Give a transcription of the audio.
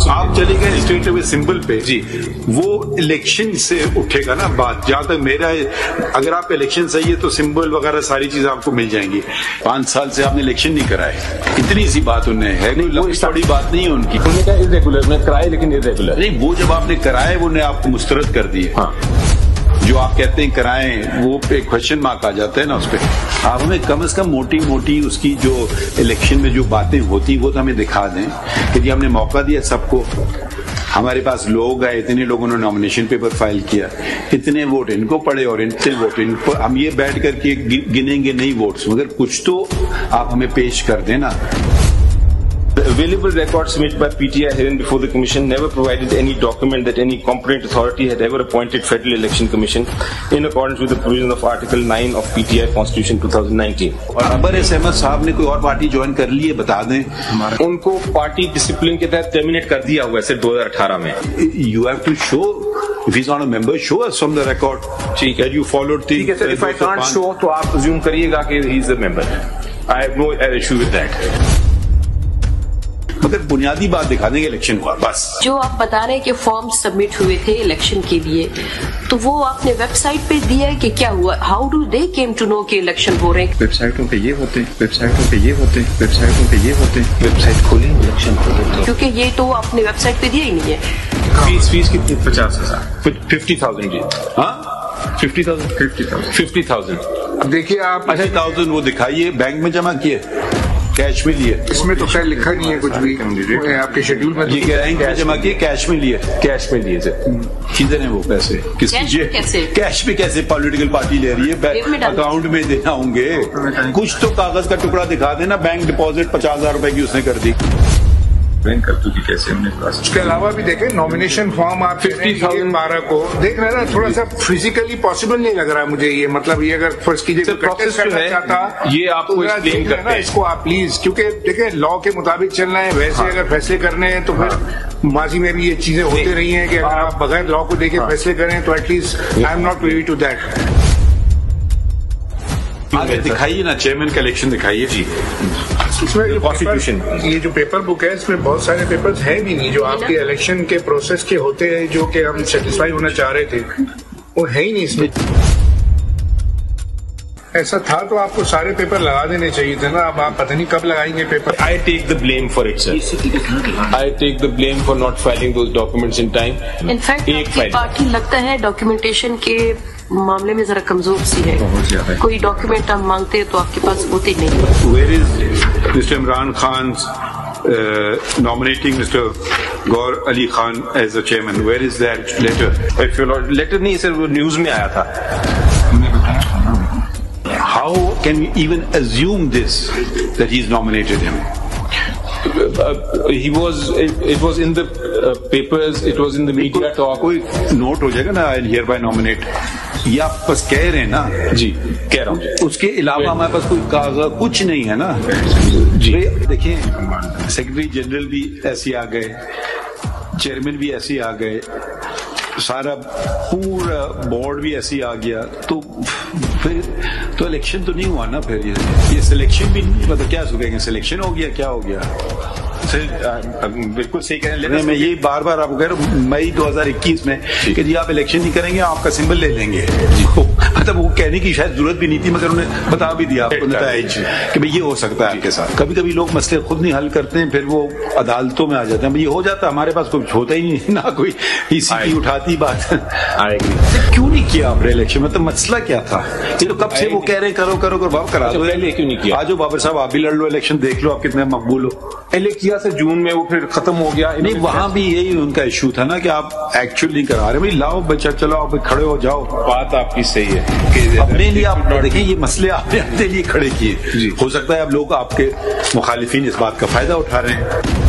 आप चले गए स्टेट लेवल सिंबल पे। जी। वो इलेक्शन से उठेगा ना बात। जहाँ तक मेरा अगर आप इलेक्शन सही है तो सिंबल वगैरह सारी चीज़ें आपको मिल जाएँगी। पाँच साल से आपने इलेक्शन नहीं कराए। इतनी सी बात उन्हें है कोई बड़ी बात नहीं है उनकी। उन्होंने कहा इरेगुलर मैं कराए लेकिन इरेगुलर नहीं वो जब आपने कराए वो उन्हें आपको मुस्तरद कर दिए। हाँ। जो आप कहते हैं कराएँ, वो पे क्वेश्चन मार्क आ जाता है ना उस पर आप हमें कम से कम मोटी मोटी उसकी जो इलेक्शन में जो बातें होती, वो तो हमें दिखा दें कि जी हमने मौका दिया सबको। हमारे पास लोग आए, इतने लोगों ने नॉमिनेशन पेपर फ़ाइल किया। इतने वोट इनको पड़े और इतने वोट इनको। हम ये बैठ करके गिनेंगे नहीं वोट्स मगर कुछ तो आप हमें पेश कर देना। Available records submitted by PTI herein before the Commission never provided any document that any competent authority had ever appointed Federal Election Commission in accordance with the provisions of Article 9 of PTI Constitution 2019. और Akbar S Ahmad साहब ने कोई और party join कर ली है बता दें उनको पार्टी डिसिप्लिन के तहत टर्मिनेट कर दिया हुआ है सिर्फ़ 2018 में you have to show if he's not a member show us from the record ठीक है। you followed the ठीक है sir if I can't show तो आप अज्यूम करिएगा कि he is a member I have no issue with that मगर बुनियादी बात दिखा देंगे इलेक्शन हुआ बस। जो आप बता रहे हैं कि फॉर्म सबमिट हुए थे इलेक्शन के लिए तो वो आपने वेबसाइट पे दिया है कि क्या हुआ? How do they came to know कि इलेक्शन हो रहे हैं? वेबसाइटों पे ये होते हैं वेबसाइटों पे ये होते हैं वेबसाइटों पे ये होते हैं वेबसाइट खोलें इलेक्शन हो क्योंकि ये तो आपने वेबसाइट पे दिया ही नहीं है। फ़ीस फ़ीस कितनी? पचास हज़ार। फिफ्टी थाउज़ेंड जी। हाँ? Fifty thousand fifty thousand fifty thousand देखिए आप अच्छा थाउज़ेंड वो दिखाइए बैंक में जमा किए। कैश में लिए। इसमें तो खैर लिखा नहीं है कुछ भी। आपके शेड्यूल में ये कह रहे हैं जमा किए कैश में लिए। कैश में लिए थे किधर है वो पैसे? किसकी कैश में जेब- कैसे? कैश में कैसे पॉलिटिकल पार्टी ले रही है? अकाउंट में देना होंगे। कुछ तो कागज़ का टुकड़ा दिखा देना। बैंक डिपॉजिट पचास हज़ार रुपए की उसने कर दी। बैंक कर दूँगी कैसे हमने उसके अलावा भी देखें नॉमिनेशन फॉर्म आप 50,000 बारह को। देख रहे ना थोड़ा सा फिजिकली पॉसिबल नहीं लग रहा है मुझे ये मतलब ये अगर फ़र्स्ट कीजिए contest जो है, ये आपको तो जरा explain देख लेना करते हैं। इसको आप प्लीज़ क्योंकि देखें लॉ के मुताबिक चलना है वैसे हाँ। अगर फैसले करने हैं तो फिर माजी में भी ये चीज़ें होती रही हैं कि अगर हाँ। आप बगैर लॉ को देखे फैसले करें तो at least I am not privy to that दिखाइए ना चेयरमैन का इलेक्शन दिखाइए। जी। इसमें जो Constitution। ये जो पेपर बुक है इसमें बहुत सारे पेपर्स हैं भी नहीं जो आपके इलेक्शन के प्रोसेस के होते हैं जो कि हम सेटिस्फाई होना चाह रहे थे वो है ही नहीं इसमें। ऐसा था तो आपको सारे पेपर लगा देने चाहिए थे ना अब आप पता नहीं कब लगाएँगे paper I take the blame for it sir. I take the blame for not filing those documents in time. In fact एक फ़ाइल पार्टी लगता है डॉक्यूमेंटेशन के मामले में जरा कमज़ोर सी है। कोई डॉक्यूमेंट आप मांगते हैं तो आपके पास होते नहीं। Where is Mr. Imran Khan's uh, nominating Mr. Gaur Ali Khan as a chairman? Where is that letter? If your letter नहीं सर वो न्यूज़ में आया था हमने बताया था ना How can we even assume this that he's nominated him? Uh, he was it, it was in the uh, papers it was in the media talk कोई नोट हो जाएगा ना आई हियर बाय नॉमिनेट ये आप बस कह रहे हैं ना? जी कह रहा हूँ। उसके अलावा हमारे पास कोई कागज़ कुछ नहीं है ना? जी। देखिए सेक्रेटरी जनरल भी ऐसे आ गए चेयरमैन भी ऐसे आ गए सारा पूरा बोर्ड भी ऐसे आ गया। तो फिर तो इलेक्शन तो नहीं हुआ ना फिर ये? ये सिलेक्शन भी नहीं मतलब क्या कहेंगे सिलेक्शन हो गया क्या हो गया? बिल्कुल सही कह रहे हैं मैं यही बार बार आपको कह रहा हूँ मई 2021 में कि जी आप इलेक्शन नहीं करेंगे आपका सिंबल ले लेंगे। तो, मतलब वो कहने की शायद ज़रूरत भी नहीं थी मगर उन्हें बता भी दिया आपको नताइज कि भाई ये हो सकता है। आपके साथ। कभी कभी लोग मसले खुद नहीं हल करते हैं फिर वो अदालतों में आ जाते हैं। भाई ये हो जाता हमारे पास कुछ होता ही नहीं ना कोई इसी की उठाती बात। आएगी। क्यों नहीं किया आपने इलेक्शन मतलब मसला क्या था? ये तो कब से वो कह रहे करो करो करो बाबा करा अच्छा, दो। पहले क्यों नहीं किया? आज बाबर साहब आप भी लड़ लो इलेक्शन देख लो आप कितने मकबूल हो। पहले किया सर जून में वो फिर खत्म हो गया नहीं वहाँ भी यही उनका इशू था ना कि आप एक्चुअल नहीं करा रहे। भाई लाओ बच्चा चलो आप खड़े हो जाओ। बात आपकी सही है। अपने लिए आप देखिए ये मसले आपने अपने लिए खड़े किए। हो सकता है अब लोग आपके मुखालिफिन इस बात का फ़ायदा उठा रहे हैं।